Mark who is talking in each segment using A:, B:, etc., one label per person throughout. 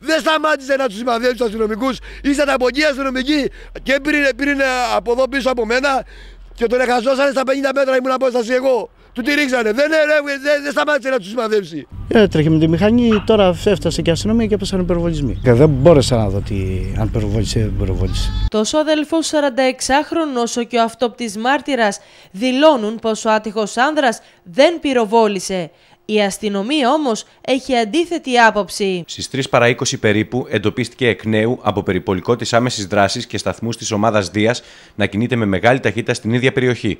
A: Δεν σταμάτησε να τους σημαδεύει του αστυνομικούς. Ήσταν από εκεί αστυνομικοί και πριν, πριν από εδώ πίσω από μένα και τον εχαζώσανε στα 50 μέτρα ήμουν απόσταση εγώ. Του τη ρίξανε. Δεν, δεν, δεν, δεν σταμάτησε να τους σημαδεύσει.
B: Έτρεχε με τη μηχανή, τώρα έφτασε και η αστυνομία και έπεσαν υπερβολισμοί. Και δεν μπόρεσα να δω τι, αν πυροβόλησε ή δεν πυροβόλησε.
C: Τόσο ο αδελφό 46χρονο όσο και ο αυτόπτη μάρτυρας δηλώνουν πως ο άτυχος άνδρας δεν πυροβόλησε. Η αστυνομία όμως έχει αντίθετη άποψη.
D: Στις 3 παρα 20 περίπου εντοπίστηκε εκ νέου από περιπολικό της άμεσης δράσης και σταθμούς της ομάδας Δίας να κινείται με μεγάλη ταχύτητα στην ίδια περιοχή.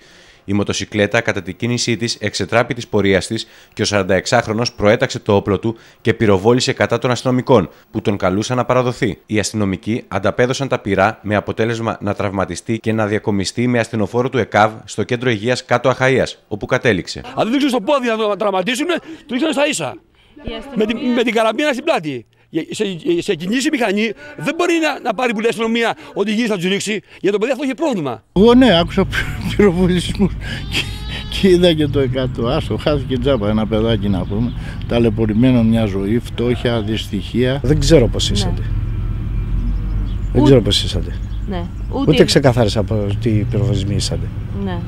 D: Η μοτοσυκλέτα κατά την κίνησή της εξετράπη της πορείας της και ο 46χρονο προέταξε το όπλο του και πυροβόλησε κατά των αστυνομικών, που τον καλούσαν να παραδοθεί. Οι αστυνομικοί ανταπέδωσαν τα πυρά με αποτέλεσμα να τραυματιστεί και να διακομιστεί με ασθενοφόρο του ΕΚΑΒ στο κέντρο υγείας κάτω Αχαία, όπου κατέληξε.
A: Αν δεν στο πόδι να το τραυματίσουν, του ρίξαν στα ίσα. Με, την, με την καραμπίνα στην πλάτη σε, σε κινήσει μηχανή δεν μπορεί να, να πάρει που λέει αστυνομία ότι γύρει θα τους ρίξει. Για το παιδί αυτό είχε πρόβλημα.
B: Εγώ ναι, άκουσα πυροβολισμούς και, και είδα και το 100. Άσο, χάθηκε τζάμπα ένα παιδάκι να πούμε. Ταλαιπωρημένο μια ζωή, φτώχεια, δυστυχία. Δεν ξέρω πώς ναι. είσατε. Δεν ξέρω πώς είσατε. Ναι. Ούτε, Ούτε ξεκαθάρισα τι πυροβολισμοί είσατε. Ναι.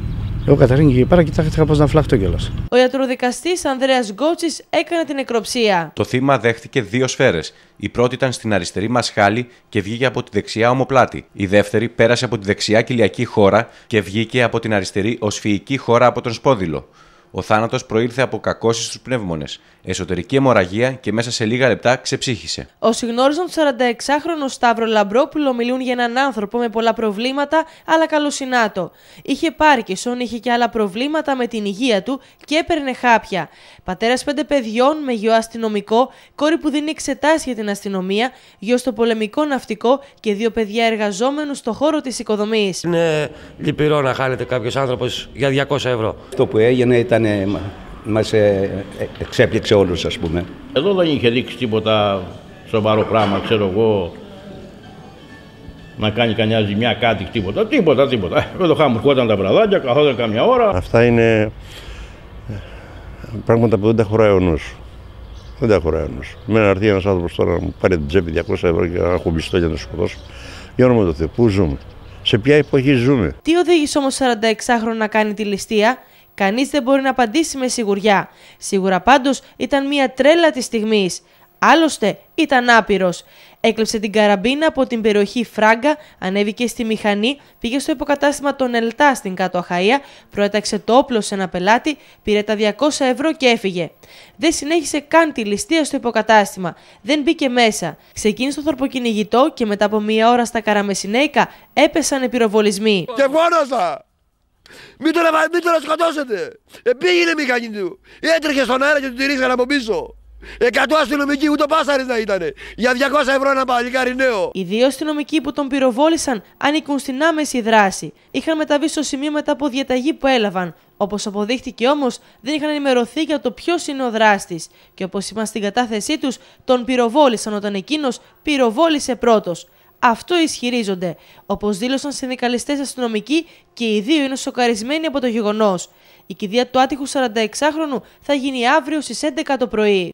B: Εγώ καταρχήν και εκεί πέρα κοιτάξτε πώς να φλαχτώ κιόλας.
C: Ο ιατροδικαστής Ανδρέας Γκότσης έκανε την νεκροψία.
D: Το θύμα δέχτηκε δύο σφαίρες. Η πρώτη ήταν στην αριστερή μασχάλη και βγήκε από τη δεξιά ομοπλάτη. Η δεύτερη πέρασε από τη δεξιά κοιλιακή χώρα και βγήκε από την αριστερή οσφυϊκή χώρα από τον σπόδιλο. Ο θάνατος προήλθε από κακώσεις στους πνεύμονες, εσωτερική αιμορραγία και μέσα σε λίγα λεπτά ξεψύχησε.
C: Όσοι γνώριζαν τον 46χρονο Σταύρο Λαμπρόπουλο μιλούν για έναν άνθρωπο με πολλά προβλήματα, αλλά καλοσυνάτο. Είχε Πάρκισον, είχε και άλλα προβλήματα με την υγεία του και έπαιρνε χάπια. Πατέρας πέντε παιδιών με γιο αστυνομικό, κόρη που δίνει εξετάσει για την αστυνομία, γιο στο πολεμικό ναυτικό και δύο παιδιά εργαζόμενους στο χώρο της οικοδομής.
E: Είναι λυπηρό να χάνεται κάποιος άνθρωπος για 200 ευρώ.
F: Αυτό που έγινε ήταν ήταν, μας ε, ε, εξέπληξε όλους ας πούμε.
G: Εδώ δεν είχε δείξει τίποτα σοβαρό πράγμα, ξέρω εγώ, να κάνει κανένα ζημιά, κάτι, τίποτα, τίποτα, τίποτα. Εδώ χαμουρκόταν τα βραδάκια, καθόταν καμιά ώρα.
H: Αυτά είναι πράγματα που δεν τα χωράει ο νους. Δεν τα χωράει ο νους. Με να έρθει ένας άνθρωπος τώρα να μου πάρει την τσέπη 200 ευρώ και να έχω μισθό για να το σκοτώσω. Για όνομα του Θεού, πού ζούμε; Σε ποια εποχή ζούμε;
C: Τι οδήγησε όμως 46χρονο να κάνει τη ληστεία, Κανείς δεν μπορεί να απαντήσει με σιγουριά. Σίγουρα πάντως ήταν μια τρέλα της στιγμής. Άλλωστε ήταν άπειρος. Έκλεψε την καραμπίνα από την περιοχή Φράγκα, ανέβηκε στη μηχανή, πήγε στο υποκατάστημα των Ελτά στην κάτω Αχαΐα, προέταξε το όπλο σε ένα πελάτη, πήρε τα 200 ευρώ και έφυγε. Δεν συνέχισε καν τη ληστεία στο υποκατάστημα. Δεν μπήκε μέσα. Ξεκίνησε το θορποκυνηγητό και μετά από μία ώρα στα καραμεσινέικα έπεσαν πυροβολισμοί.
A: Και μην τον, μην τον σκοτώσετε. Ε, πήγαινε η μηχανή του. Έτρεχε στον αέρα και του τη ρίξανε από πίσω. Εκατό αστυνομικοί, ούτε πάσαρες να ήταν. Για 200 ευρώ ένα παλικάρι νέο.
C: Οι δύο αστυνομικοί που τον πυροβόλησαν ανήκουν στην άμεση δράση. Είχαν μεταβεί στο σημείο μετά από διαταγή που έλαβαν. Όπως αποδείχτηκε όμως, δεν είχαν ενημερωθεί για το ποιος είναι ο δράστης. Και όπως είπαν στην κατάθεσή τους, τον πυροβόλησαν όταν εκείνος πυροβόλησε πρώτος. Αυτό ισχυρίζονται, όπως δήλωσαν συνδικαλιστές αστυνομικοί και οι δύο είναι σοκαρισμένοι από το γεγονός. Η κηδεία του άτυχου 46χρονου θα γίνει αύριο στις 11 το πρωί.